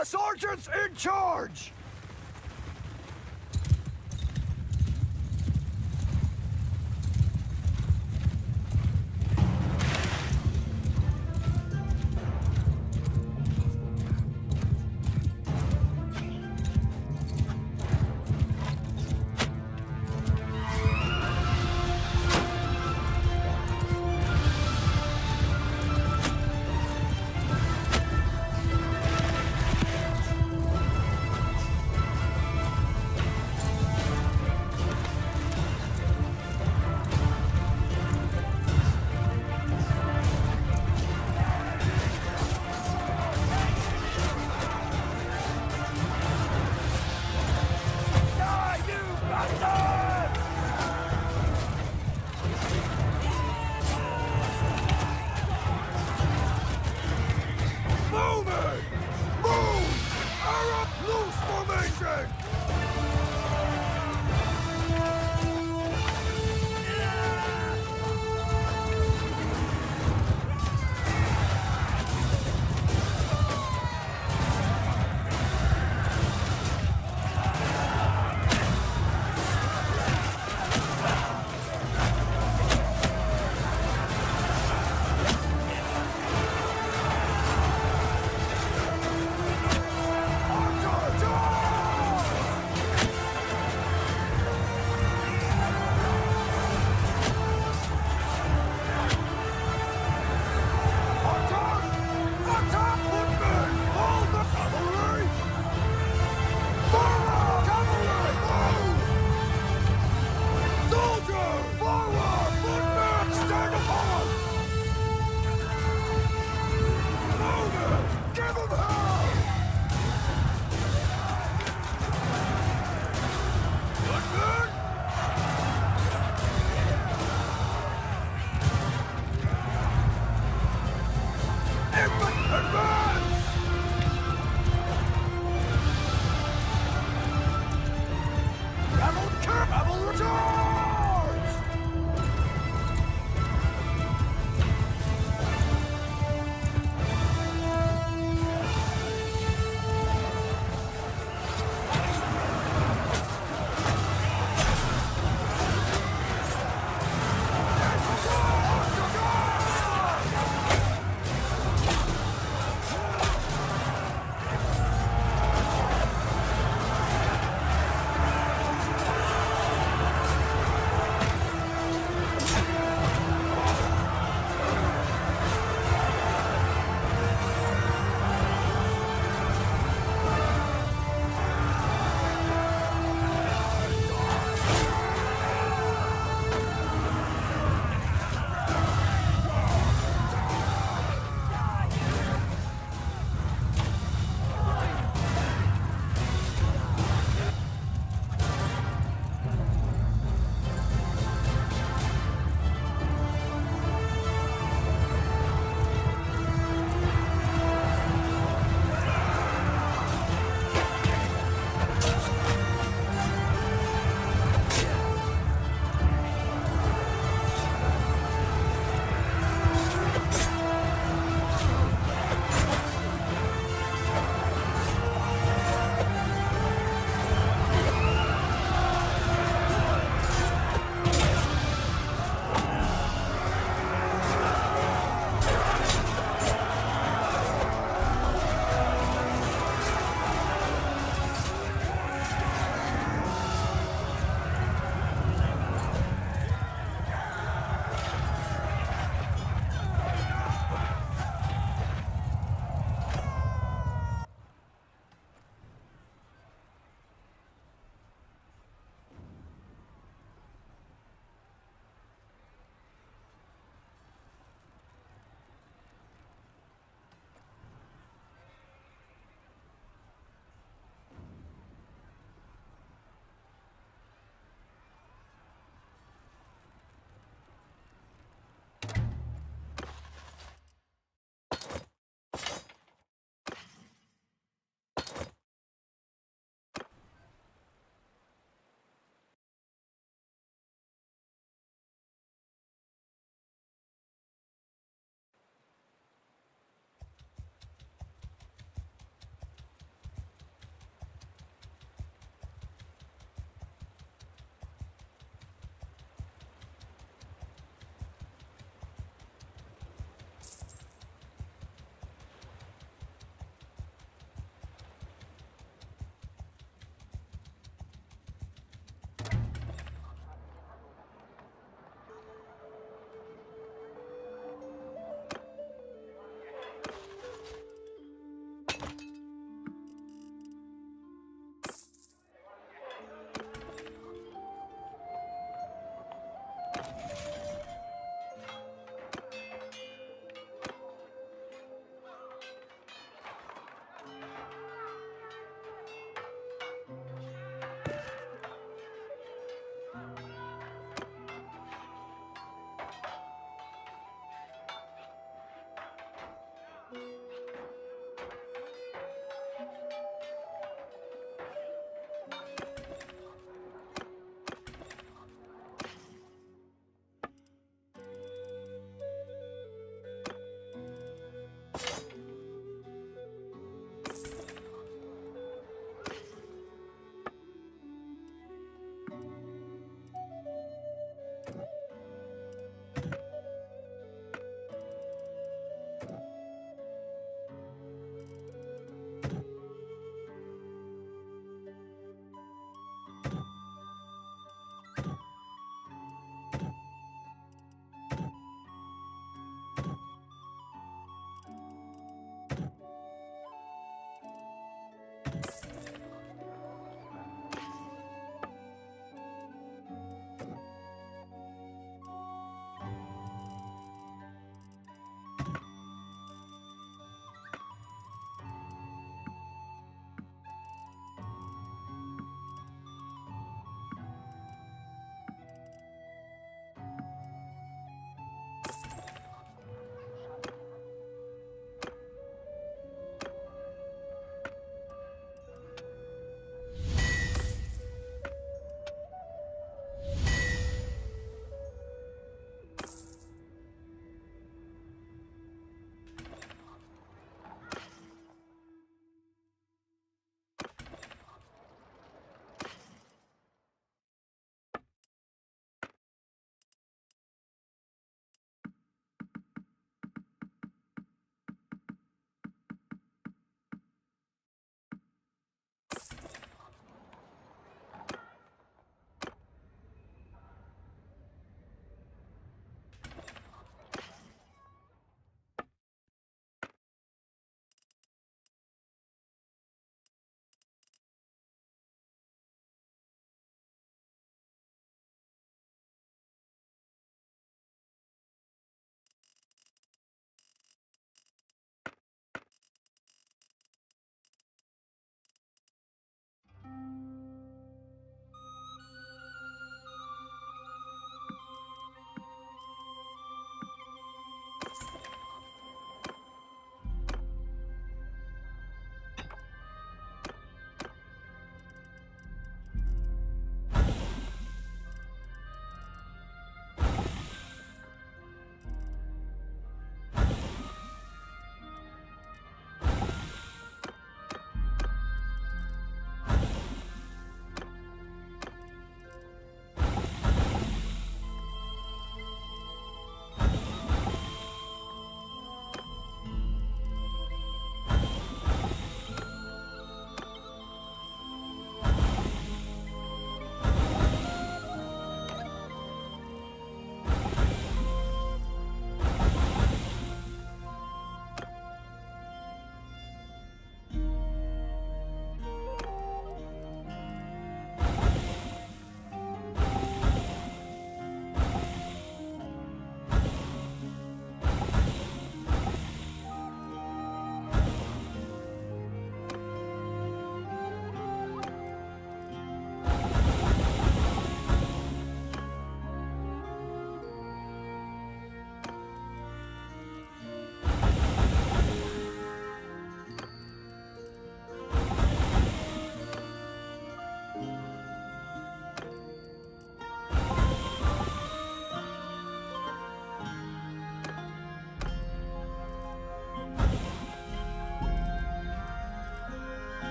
The sergeant's in charge!